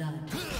blood.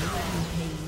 Rampage.